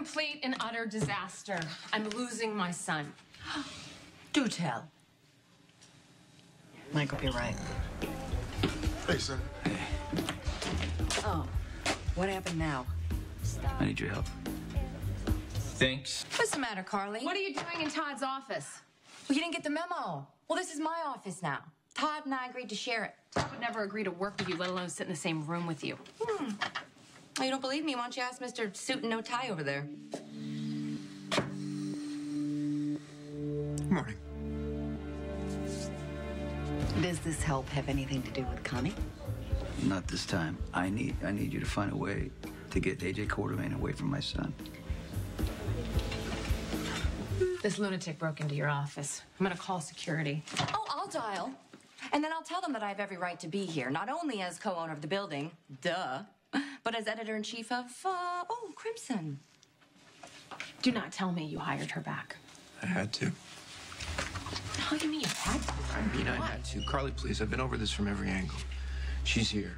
complete and utter disaster. I'm losing my son. Do tell. Michael, you're right. Hey, son. Oh, what happened now? I need your help. Thanks. What's the matter, Carly? What are you doing in Todd's office? Well, you didn't get the memo. Well, this is my office now. Todd and I agreed to share it. Todd would never agree to work with you, let alone sit in the same room with you. Hmm. Oh, you don't believe me? Why don't you ask Mr. Suit and No Tie over there? Good morning. Does this help have anything to do with Connie? Not this time. I need I need you to find a way to get AJ Quartermaine away from my son. This lunatic broke into your office. I'm gonna call security. Oh, I'll dial. And then I'll tell them that I have every right to be here, not only as co owner of the building, duh, but as editor in chief of, uh, oh, Crimson. Do not tell me you hired her back. I had to. How do you mean you had to? I mean, I had to. Carly, please. I've been over this from every angle. She's here.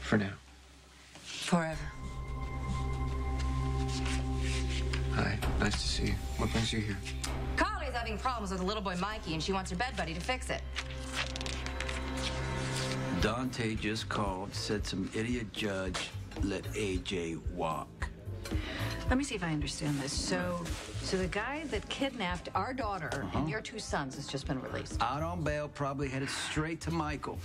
For now. Forever. Hi. Nice to see you. What brings you here? Carly's having problems with the little boy Mikey, and she wants her bed buddy to fix it. Dante just called, said some idiot judge let AJ walk. Let me see if I understand this. So, so the guy that kidnapped our daughter Uh-huh. and your two sons has just been released. Out on bail, probably headed straight to Michael.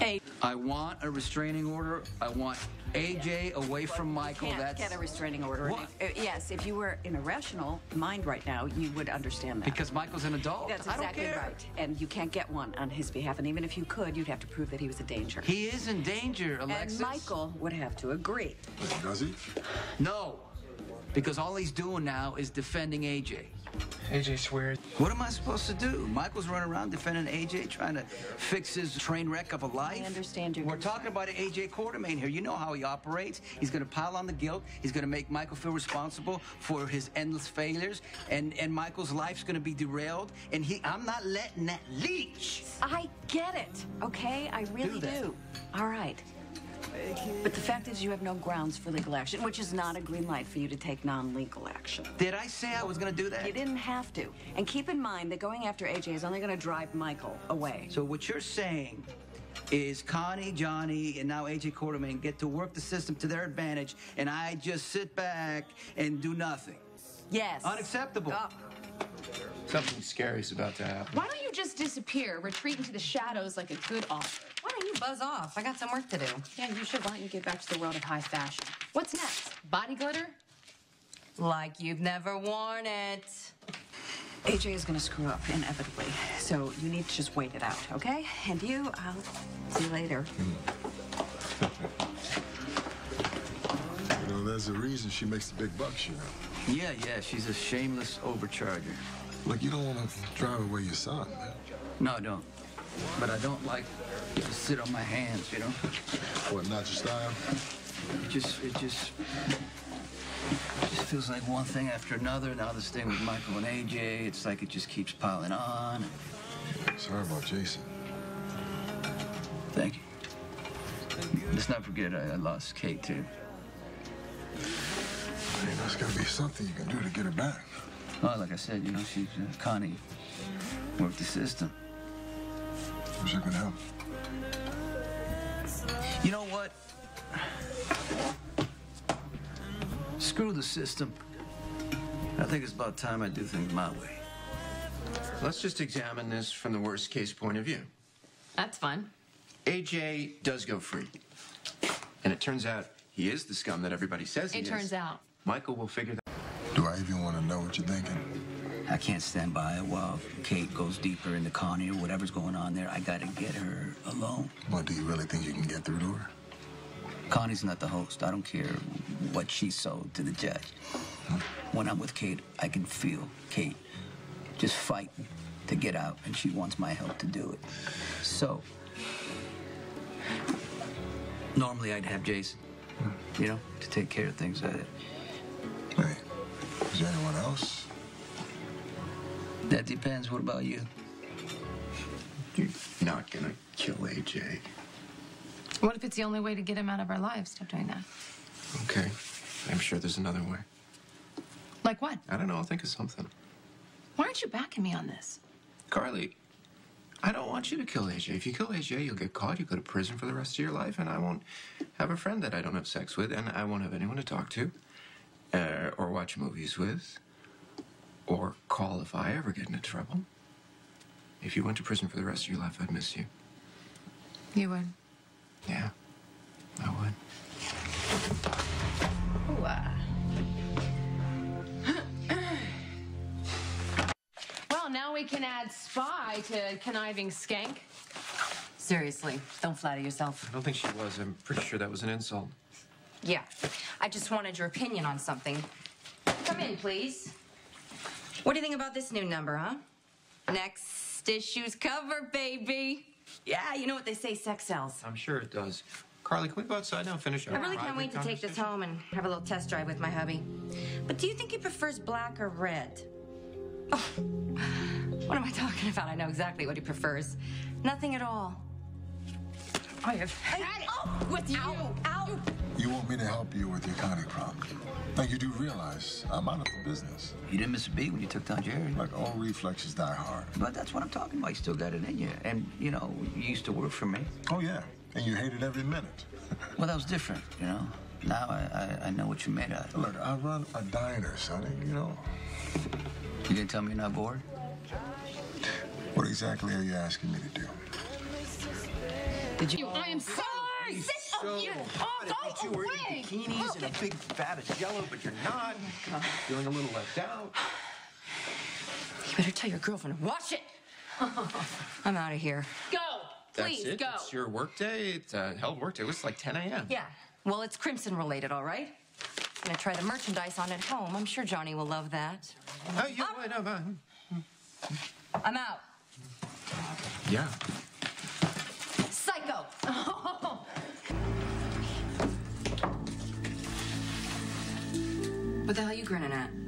Hey, I want a restraining order. I want AJ away from Michael. can't That's get a restraining order. What? If- uh, yes, if you were in a rational mind right now, you would understand that. because Michael's an adult. That's I don't exactly care. right. And you can't get one on his behalf. And even if you could, you'd have to prove that he was a danger. He is in danger, Alexis. and Michael would have to agree. Does he? No, because all he's doing now is defending AJ. AJ swears. What am I supposed to do? Michael's running around defending AJ, trying to fix his train wreck of a life. I understand you. We're concern. talking about AJ Quartermain here. You know how he operates. He's going to pile on the guilt. He's going to make Michael feel responsible for his endless failures, and and Michael's life's going to be derailed. And he, I'm not letting that leech. I get it, okay? I really that. do. All right. But the fact is, you have no grounds for legal action, which is not a green light for you to take non legal action. Did I say I was going to do that? You didn't have to. And keep in mind that going after AJ is only going to drive Michael away. So what you're saying is Connie, Johnny, and now AJ Quartermaine get to work the system to their advantage, and I just sit back and do nothing. Yes. Unacceptable. Oh, Something scary is about to happen. Why don't you just disappear, retreat into the shadows like a good author? Why don't you buzz off? I got some work to do. Yeah, you should. Why don't you get back to the world of high fashion? What's next? Body glitter? Like you've never worn it. AJ is going to screw up inevitably. So you need to just wait it out, okay? And you, I'll see you later. You know, there's a reason she makes the big bucks, you know. Yeah, yeah, she's a shameless overcharger. Look, you don't want to drive away your son, man. No, I don't. But I don't like to sit on my hands, you know? What, not your style? It just, it just, it just feels like one thing after another. Now this thing with Michael and AJ, it's like it just keeps piling on. Sorry about Jason. Thank you. Let's not forget I, I lost Kate, too. Hey, there's got to be something you can do to get her back. Well, like I said, you know, she's, uh, Connie worked the system. Wish I could help. You know what? Screw the system. I think it's about time I do things my way. Let's just examine this from the worst case point of view. That's fun. AJ does go free. And it turns out he is the scum that everybody says he It is. turns out. Michael will figure that Do I even want to know what you're thinking? I can't stand by while Kate goes deeper into Connie or whatever's going on there. I gotta get her alone. Well, do you really think you can get through to her? Connie's not the host. I don't care what she sold to the judge. When I'm with Kate, I can feel Kate just fighting to get out, and she wants my help to do it. So, normally I'd have Jason, you know, to take care of things. Hey, is there anyone else? That depends. What about you? you're not gonna kill AJ. What if it's the only way to get him out of our lives? Stop doing that. Okay. I'm sure there's another way. Like what? I don't know. I'll think of something. Why aren't you backing me on this? Carly, I don't want you to kill AJ. If you kill AJ, you'll get caught. You go to prison for the rest of your life, and I won't have a friend that I don't have sex with, and I won't have anyone to talk to, uh, or watch movies with, or call if I ever get into trouble. If you went to prison for the rest of your life, I'd miss you. You would. Yeah, I would. Ooh, uh. well, now we can add spy to conniving skank. Seriously, don't flatter yourself. I don't think she was. I'm pretty sure that was an insult. Yeah, I just wanted your opinion on something. Come in, please. What do you think about this new number, huh? Next issue's cover, baby. Yeah, you know what they say, sex sells. I'm sure it does. Carly, can we go outside now and finish our I really can't wait to take this home and have a little test drive with my hubby. But do you think he prefers black or red? Oh, what am I talking about? I know exactly what he prefers. Nothing at all. I have had it oh, with you. Ow! You want me to help you with your Connie problem? Now, you do realize I'm out of the business. You didn't miss a beat when you took down Jerry. Like, all reflexes die hard. But that's what I'm talking about. You still got it in you. And, you know, you used to work for me. Oh, yeah. And you hated every minute. Well, that was different, you know? Now I, I, I know what you're made out of. Look, I run a diner, Sonny, you know. You didn't tell me you're not bored? What exactly are you asking me to do? Did you? I am sorry. Sick of you. Oh, go You were away. in bikinis and a big vat of jello, but you're not. Feeling a little left out. You better tell your girlfriend to wash it. I'm out of here. Go. Please That's it. go. It's your work day. It's a hell of a work day. It was like 10 a.m. Yeah. Well, it's Crimson related, all right? Gonna try the merchandise on at home. I'm sure Johnny will love that. Oh, yeah, wait, no, no. I'm out. Yeah. Psycho! what the hell are you grinning at?